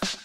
Peace.